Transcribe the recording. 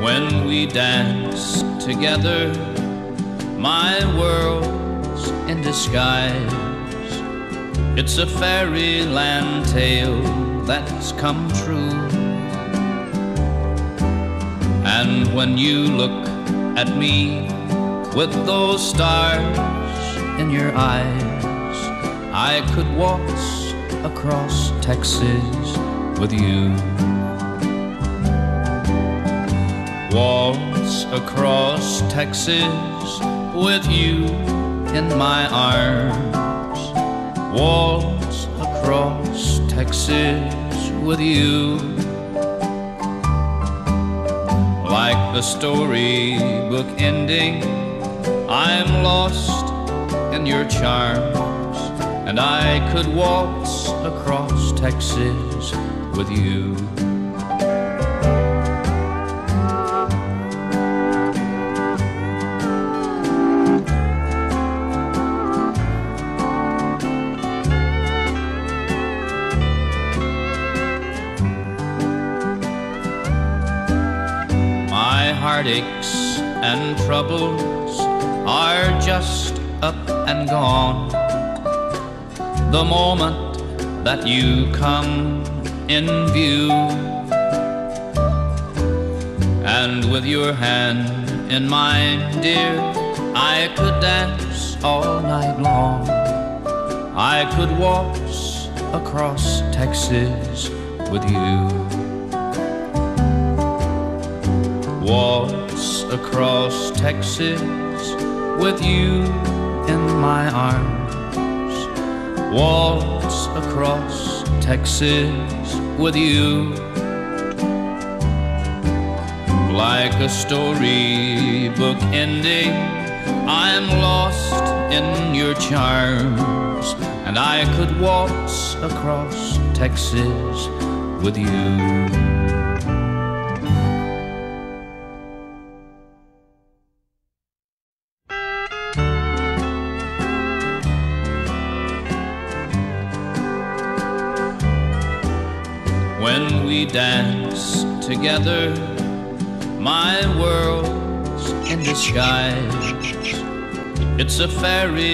When we dance together, my world's in disguise. It's a fairyland tale that's come true. And when you look at me with those stars in your eyes, I could waltz across Texas with you. Across Texas with you in my arms. Waltz across Texas with you. Like the storybook ending, I'm lost in your charms, and I could waltz across Texas with you. Heartaches and troubles are just up and gone. The moment that you come in view, and with your hand in mine, dear, I could dance all night long. I could waltz across Texas with you. Across Texas with you in my arms. Waltz across Texas with you. Like a storybook ending, I'm lost in your charms, and I could waltz across Texas with you. When we dance together, my world's in disguise. It's a fairy